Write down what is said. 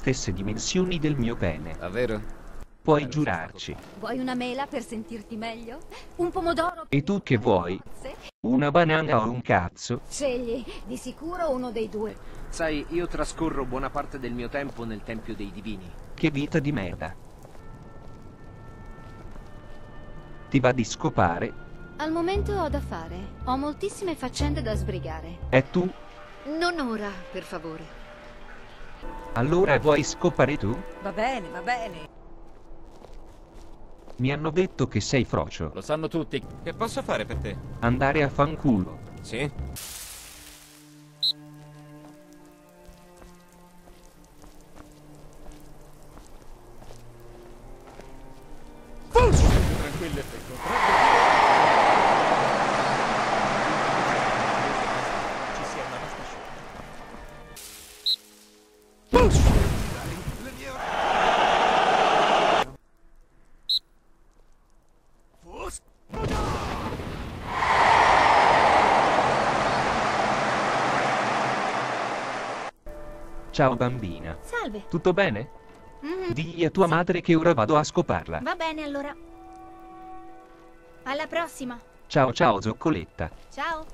stesse dimensioni del mio pene. Davvero? Puoi giurarci. Vuoi una mela per sentirti meglio? Un pomodoro? E tu che vuoi? Una banana o un cazzo? Scegli, di sicuro uno dei due. Sai, io trascorro buona parte del mio tempo nel Tempio dei Divini. Che vita di merda. Ti va di scopare? Al momento ho da fare. Ho moltissime faccende da sbrigare. E tu? Non ora, per favore. Allora vuoi scopare tu? Va bene, va bene. Mi hanno detto che sei frocio. Lo sanno tutti. Che posso fare per te? Andare a fanculo. Sì? Ciao bambina. Salve. Tutto bene? Mhm. Digli a tua madre che ora vado a scoparla. Va bene allora. Alla prossima. Ciao ciao zoccoletta. Ciao.